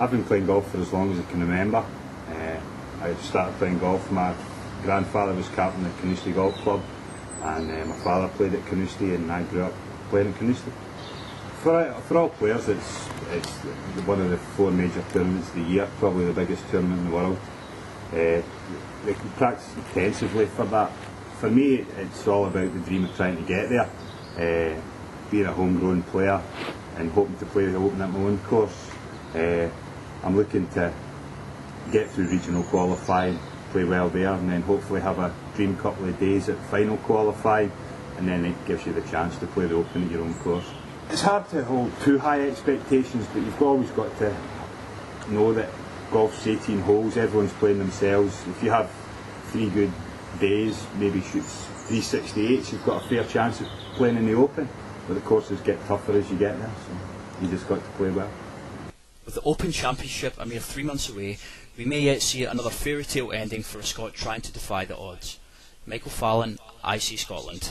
I've been playing golf for as long as I can remember. Uh, I started playing golf. My grandfather was captain at Carnoustie Golf Club, and uh, my father played at Carnoustie, and I grew up playing at Carnoustie. For, for all players, it's it's one of the four major tournaments of the year, probably the biggest tournament in the world. Uh, they can practice intensively for that. For me, it's all about the dream of trying to get there. Uh, being a homegrown player and hoping to play the Open at my own course. Uh, I'm looking to get through regional qualifying, play well there, and then hopefully have a dream couple of days at final qualifying, and then it gives you the chance to play the Open at your own course. It's hard to hold too high expectations, but you've always got to know that golf's 18 holes, everyone's playing themselves. If you have three good days, maybe shoots 368s, you've got a fair chance of playing in the Open. But the courses get tougher as you get there, so you just got to play well. With the Open Championship a mere three months away, we may yet see another fairy tale ending for a Scot trying to defy the odds. Michael Fallon, IC Scotland.